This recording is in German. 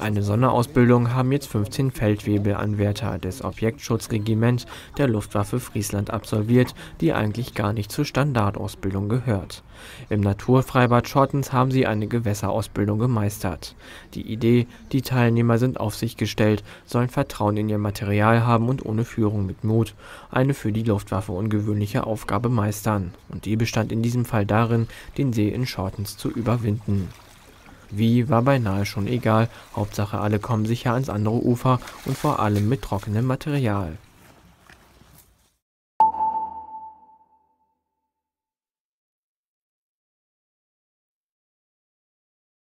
Eine Sonderausbildung haben jetzt 15 Feldwebelanwärter des Objektschutzregiments der Luftwaffe Friesland absolviert, die eigentlich gar nicht zur Standardausbildung gehört. Im Naturfreibad Schortens haben sie eine Gewässerausbildung gemeistert. Die Idee, die Teilnehmer sind auf sich gestellt, sollen Vertrauen in ihr Material haben und ohne Führung mit Mut eine für die Luftwaffe ungewöhnliche Aufgabe meistern. Und die bestand in diesem Fall darin, den See in Schortens zu überwinden. Wie, war beinahe schon egal, Hauptsache alle kommen sicher ans andere Ufer und vor allem mit trockenem Material